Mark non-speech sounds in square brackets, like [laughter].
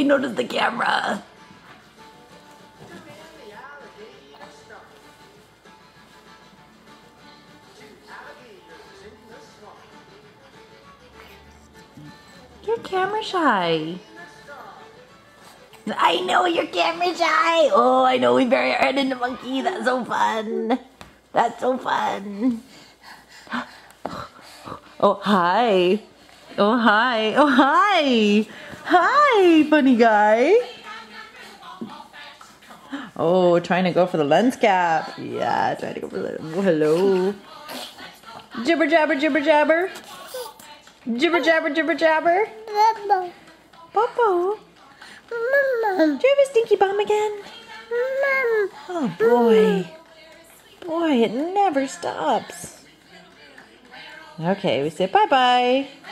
he noticed the camera. You're camera shy. I know you're camera shy. Oh, I know we bury our head in the monkey. That's so fun. That's so fun. [gasps] Oh, hi. Oh, hi. Oh, hi. Hi, funny guy. Oh, trying to go for the lens cap. Yeah, trying to go for the. Oh, hello. Jibber jabber, jibber jabber. Jibber jabber, jibber jabber. Popo. Mama. Do you have a stinky bum again? Mama. Oh boy. Boy, it never stops. Okay, we say bye bye. Bye bye.